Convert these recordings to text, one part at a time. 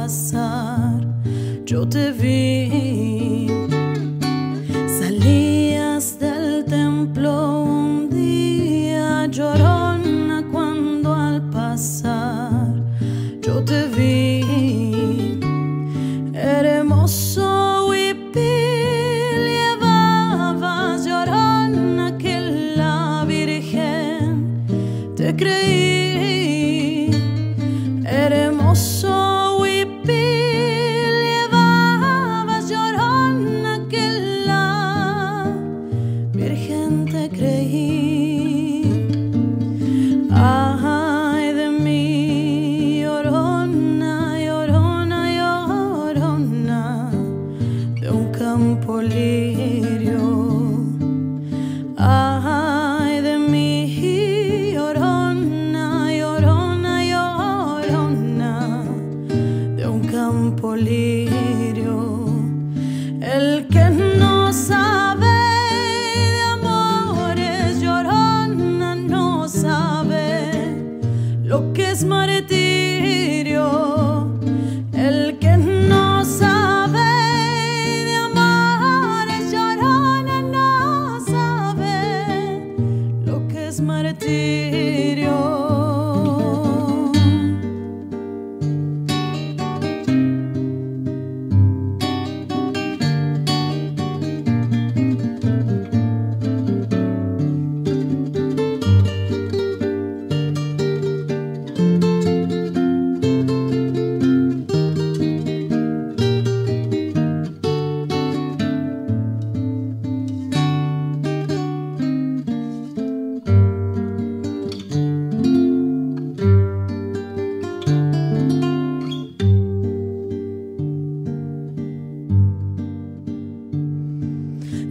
passar. Eu te vi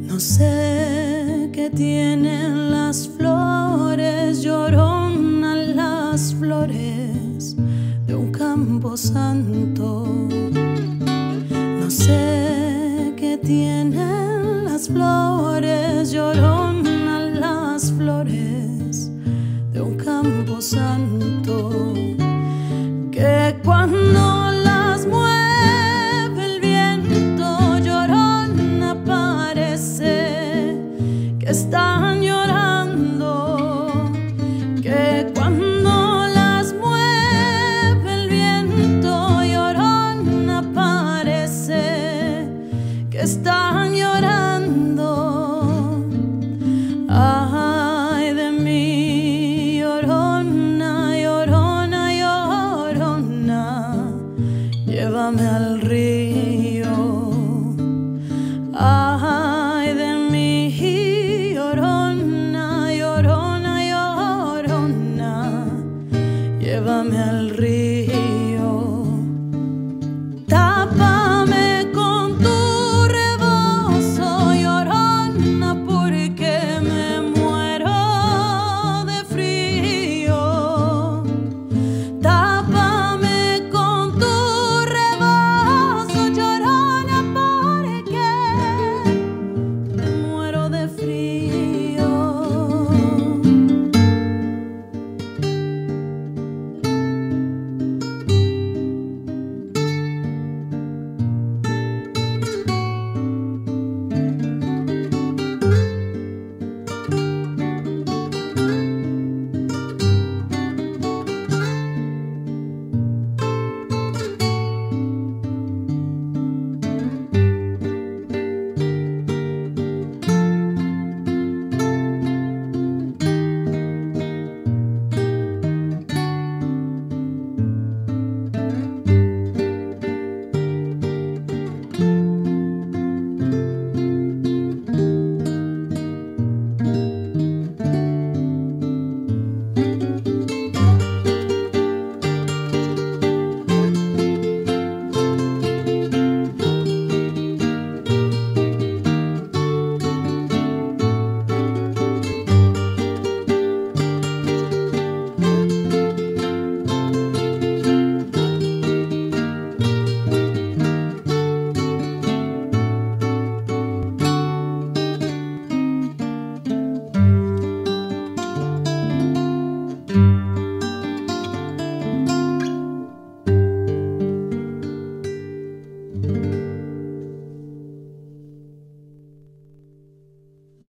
No sé qué tienen las flores, lloronan las flores de un campo santo. No sé qué tienen las flores, lloronan las flores de un campo santo. Que free.